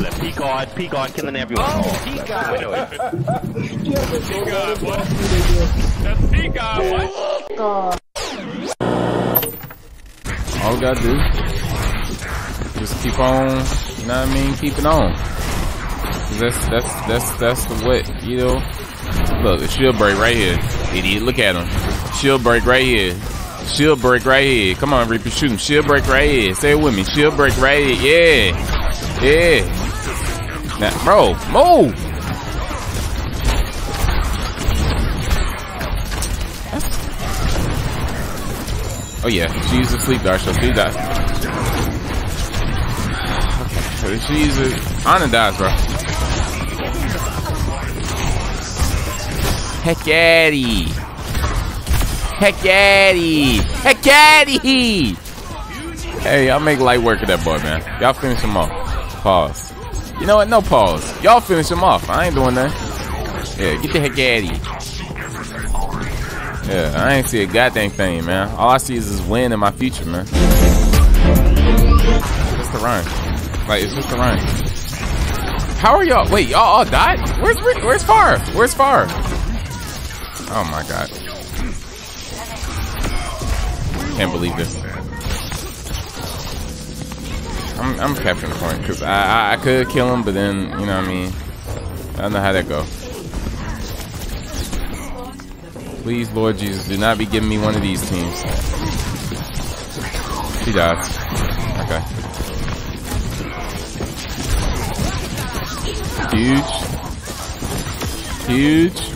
Left P guard, P guard killing everyone. Oh, P guard. P guard, what? That's P guard, what? All we gotta do, just keep on, you know what I mean, keep it on. 'Cause That's, that's, that's, that's the what, you know? Look, the shield break right here. Idiot, look at him. Shield break right here. Shield break right here. Come on, Reaper, shoot him. Shield break right here. Say it with me. Shield break right here. Yeah. Yeah. Now, bro, move. Oh yeah, she used a sleep dart, so she died. Okay, she used a Ana dies, bro. Heck Eddie. Heck Eddie. Heck Eddie. Hey, y'all make light work of that boy, man. Y'all finish him off. Pause. You know what? No pause. Y'all finish him off. I ain't doing that. Yeah, get the heck out of here. Yeah, I ain't see a goddamn thing, man. All I see is this win in my future, man. It's the rhyme. Like, it's just the rhyme. How are y'all? Wait, y'all all died? Where's Where's Far? Where's Far? Oh my god. Can't believe this. I'm, I'm capturing the point because I, I I could kill him, but then you know what I mean. I don't know how that go. Please, Lord Jesus, do not be giving me one of these teams. He died. Okay. Huge. Huge.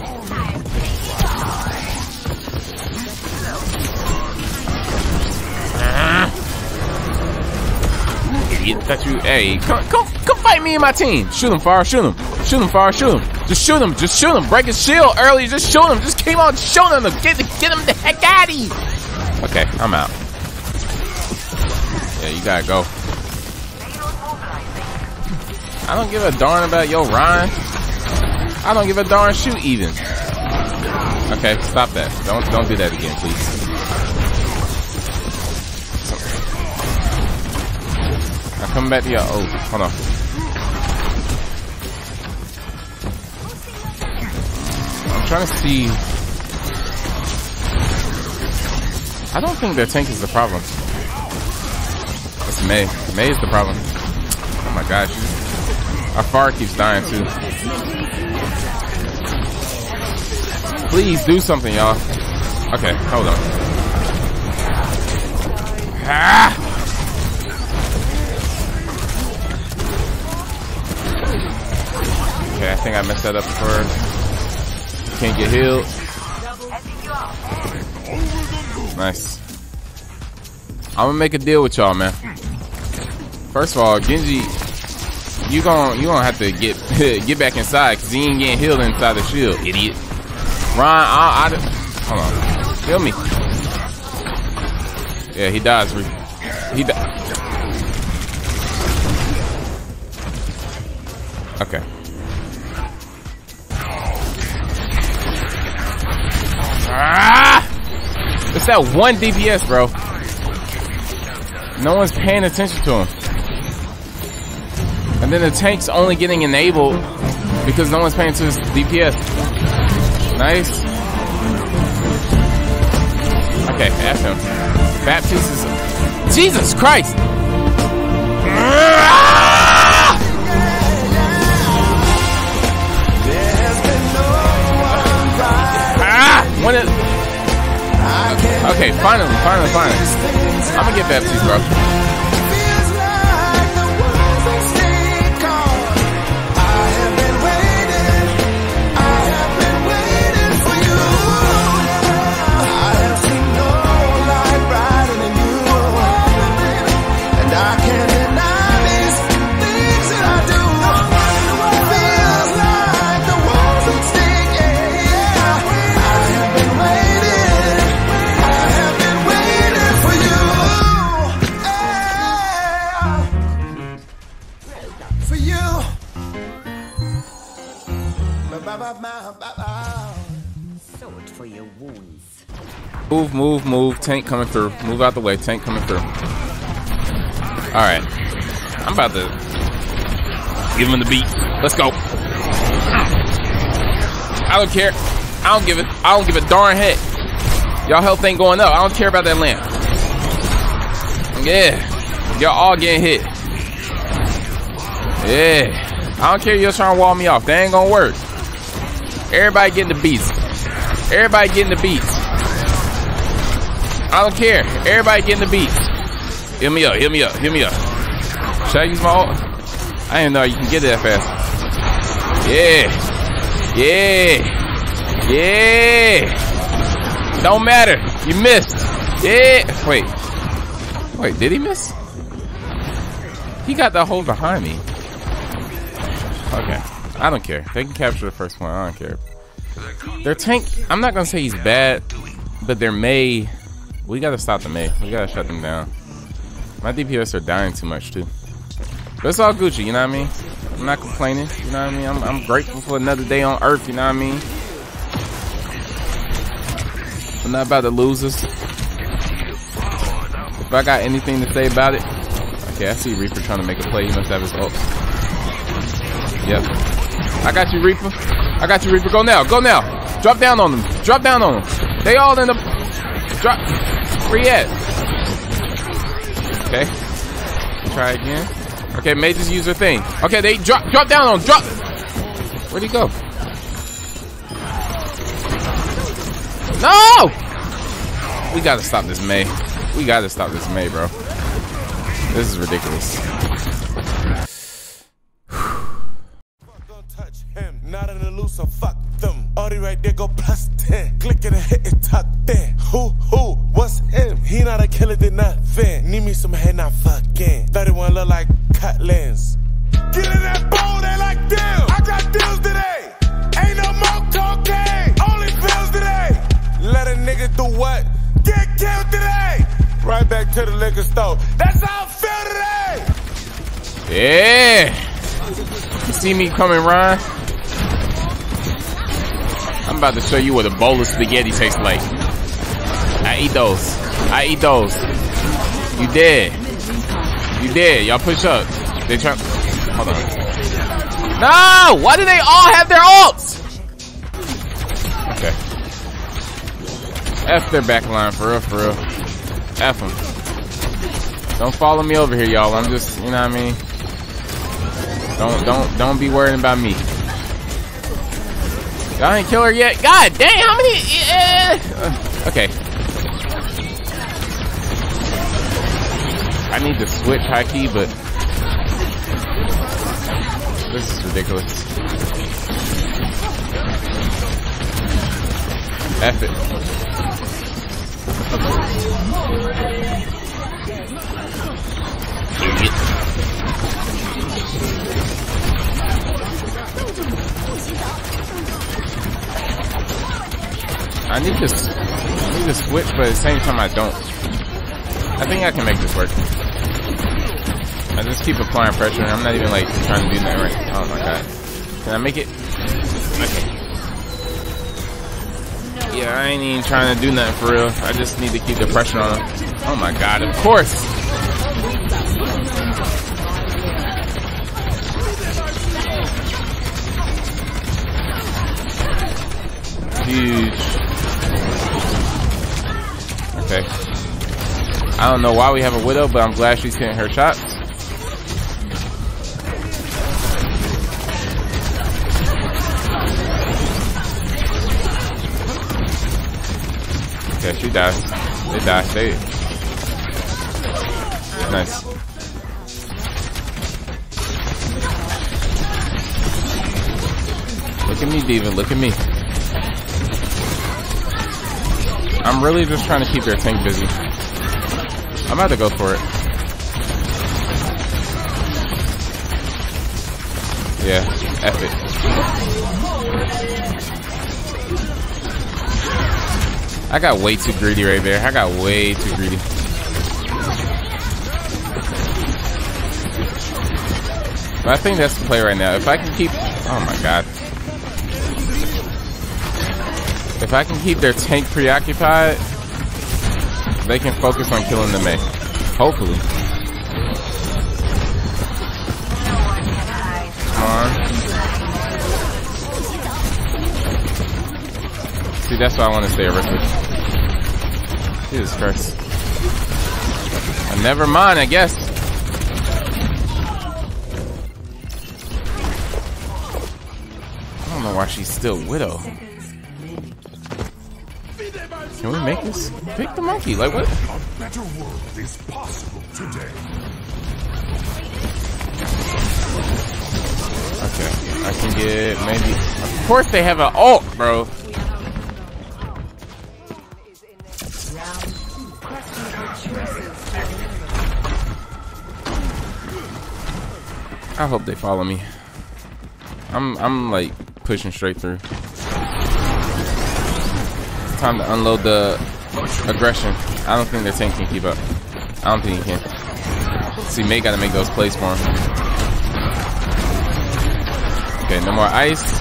That you. Hey, come, come, come fight me and my team. Shoot him, far. Shoot him. Shoot him, far. Shoot him. Just shoot him. Just shoot him. Break his shield early. Just shoot him. Just keep on shooting him. Get, get him the heck out of here. Okay, I'm out. Yeah, you gotta go. I don't give a darn about your Rein. I don't give a darn shoot even. Okay, stop that. Don't don't do that again, please. I'm coming back to oh, hold on. I'm trying to see. I don't think their tank is the problem. It's Mei. Mei is the problem. Oh my gosh. Our far keeps dying too. Please do something, y'all. Okay, hold on. Ah! Think I messed that up for Can't get healed. Nice. I'm gonna make a deal with y'all, man. First of all, Genji, you gon' you gonna have to get get back inside because he ain't getting healed inside the shield, idiot. Ron, I, I, hold on, heal me. Yeah, he dies. He dies. Okay. Ah! It's that one DPS, bro. No one's paying attention to him. And then the tank's only getting enabled because no one's paying to his DPS. Nice. Okay, F him. Baptiste is... Jesus Christ! Ah! When it... Okay, finally, finally, finally. I'm gonna get Baptiste, bro. Sword for your wounds. Move, move, move. Tank coming through. Move out the way. Tank coming through. Alright. I'm about to Give him the beat. Let's go. I don't care. I don't give it. I don't give a darn heck. Y'all health ain't going up. I don't care about that lamp. Yeah. Y'all all getting hit. Yeah. I don't care you're trying to wall me off. That ain't gonna work. Everybody getting the beats. Everybody getting the beats. I don't care. Everybody getting the beats. Hit me up. Hit me up. Hit me up. Should I use my ult? I didn't know you can get that fast. Yeah. Yeah. Yeah. Don't matter. You missed. Yeah. Wait. Wait, did he miss? He got the hole behind me. Okay. I don't care. They can capture the first one. I don't care. Their tank, I'm not going to say he's bad, but their Mei, we got to stop the Mei. We got to shut them down. My DPS are dying too much, too. But it's all Gucci, you know what I mean? I'm not complaining, you know what I mean? I'm, I'm grateful for another day on Earth, you know what I mean? I'm not about to lose us. If I got anything to say about it, okay, I see Reaper trying to make a play. He must have his ult. Yep. I got you, Reaper. I got you, Reaper. Go now. Go now. Drop down on them. Drop down on them. They all in the... Drop. Where at? Okay. Try again. Okay, Mei just use her thing. Okay, they drop drop down on drop. Where'd he go? No! We gotta stop this Mei. We gotta stop this Mei, bro. This is ridiculous. Store. That's how I feel today. Yeah. You see me coming, Rein? I'm about to show you what a bowl of spaghetti tastes like. I eat those. I eat those. You dead. You dead. Y'all push up. They try. Hold on. No! Why do they all have their ults? Okay. F their back line for real, for real. F them. Don't follow me over here, y'all. I'm just, you know what I mean? Don't, don't, don't be worrying about me. Y'all ain't kill her yet. God dang, how many? Uh, okay. I need to switch high key, but this is ridiculous. F it. I need to, I need to switch, but at the same time I don't. I think I can make this work. I just keep applying pressure. and I'm not even like trying to do that right. Oh my god. Can I make it? Okay. Yeah, I ain't even trying to do nothing for real. I just need to keep the pressure on him. Oh my god, of course. Huge. Okay. I don't know why we have a widow, but I'm glad she's hitting her shots. Okay, she dies. They die. They nice. Look at me, D.Va. Look at me. I'm really just trying to keep their tank busy. I'm about to go for it. Yeah, F I got way too greedy right there. I got way too greedy. But I think that's the play right now. If I can keep... Oh my god. If I can keep their tank preoccupied, they can focus on killing the Mei. Hopefully. See, that's why I want to stay a. Jesus Christ. Uh, never mind, I guess. I don't know why she's still Widow. Can we make this? Pick the monkey. Like what? A better world is possible today. Okay, I can get maybe. Of course they have an ult, bro. I hope they follow me. I'm I'm like pushing straight through. Time to unload the aggression. I don't think the tank can keep up. I don't think he can. See, Mei gotta make those plays for him. Okay, no more ice.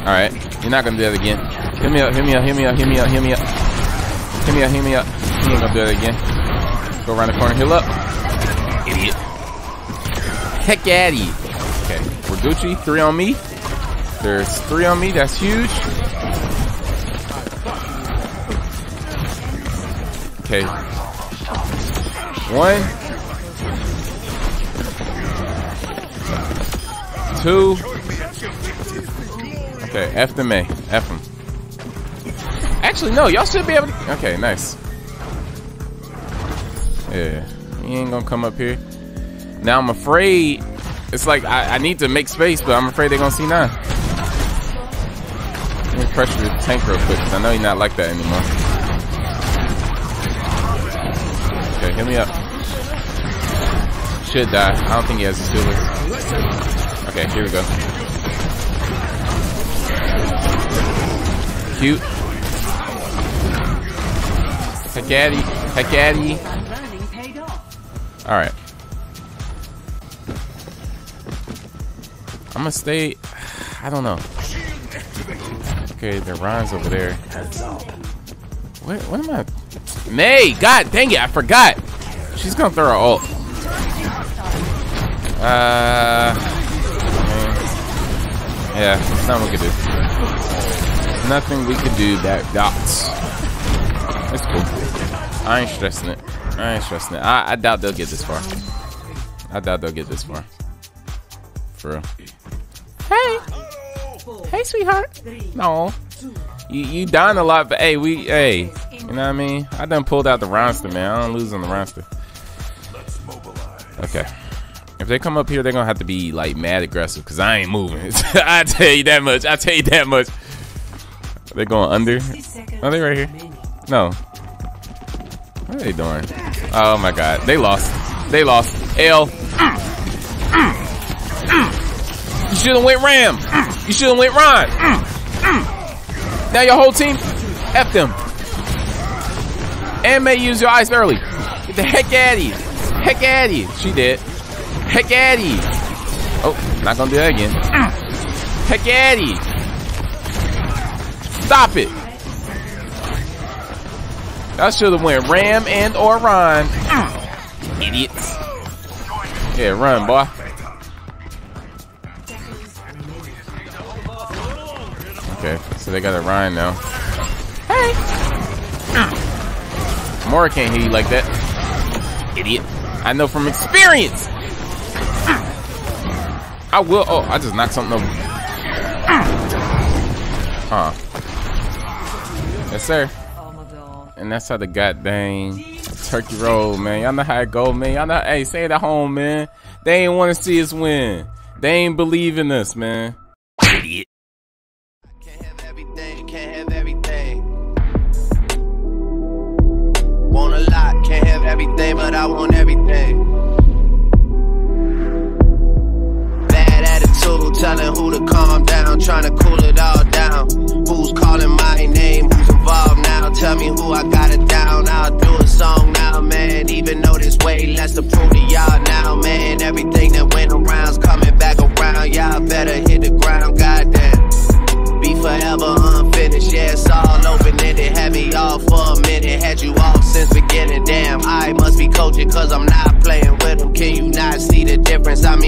Alright, you're not gonna do that again. Hit me up, hit me up, hit me up, hit me up, hit me up. Hit me up, hit me up. He ain't gonna do that again. Go around the corner, heal up. Heck Addy. Okay, we're Gucci. Three on me. There's three on me. That's huge. Okay. One. Two. Okay, F them A. F them. Actually, no, y'all should be able to. Okay, nice. Yeah, he ain't gonna come up here. Now I'm afraid. It's like I, I need to make space, but I'm afraid they're gonna see nine. Let me pressure the tank real quick, cause I know he's not like that anymore. Okay, hit me up. Should die. I don't think he has a silver. Okay, here we go. Cute. Heck Addy. Heck Addy. Alright. I'm gonna stay. I don't know. Okay, the Rein's over there. What, what am I? Mei! God dang it, I forgot. She's gonna throw her ult. Uh. Yeah, there's nothing we can do. Nothing we can do that dots. It's cool. I ain't stressing it. I ain't stressing it. I, I doubt they'll get this far. I doubt they'll get this far. For real. Hey. Hey, sweetheart. No. You you dying a lot, but hey, we hey, you know what I mean? I done pulled out the roster, man. I don't lose on the roster. Okay. If they come up here, they're gonna have to be like mad aggressive because I ain't moving. I tell you that much. I tell you that much. Are they going under? Are they right here? No. What are they doing? Oh my god. They lost. They lost. L. You should have went Ram. You should have went Ron. Now your whole team, F them. And Mei use your eyes early. Get the heck out of here. Heck out of here. She did. Heck out of here. Oh, not gonna do that again. Heck out of here. Stop it. I should have went Ram and or Ron. Idiots. Yeah, run, boy. So they got a Rein now. Hey! Mm. Moira can't hear you like that. Idiot. I know from experience. I will. Oh, I just knocked something over. Huh. Yes, sir. And that's how the goddamn turkey roll, man. Y'all know how it go, man. Y'all know. Hey, say it at home, man. They ain't want to see us win. They ain't believe in us, man. Want a lot, can't have everything, but I want everything. Bad attitude, telling who to calm down, trying to cool it all down. Who's calling my name? Who's involved now? Tell me who I got it down. I'll do a song now, man. Even though there's way less to prove to y'all now, man. Everything that went around's coming back around. Y'all better hit the ground, goddamn be forever unfinished. Yeah, it's all open ended. Had me off for a minute. Had you off since beginning. Damn, I must be coaching cause I'm not playing with them. Can you not see the difference? I mean,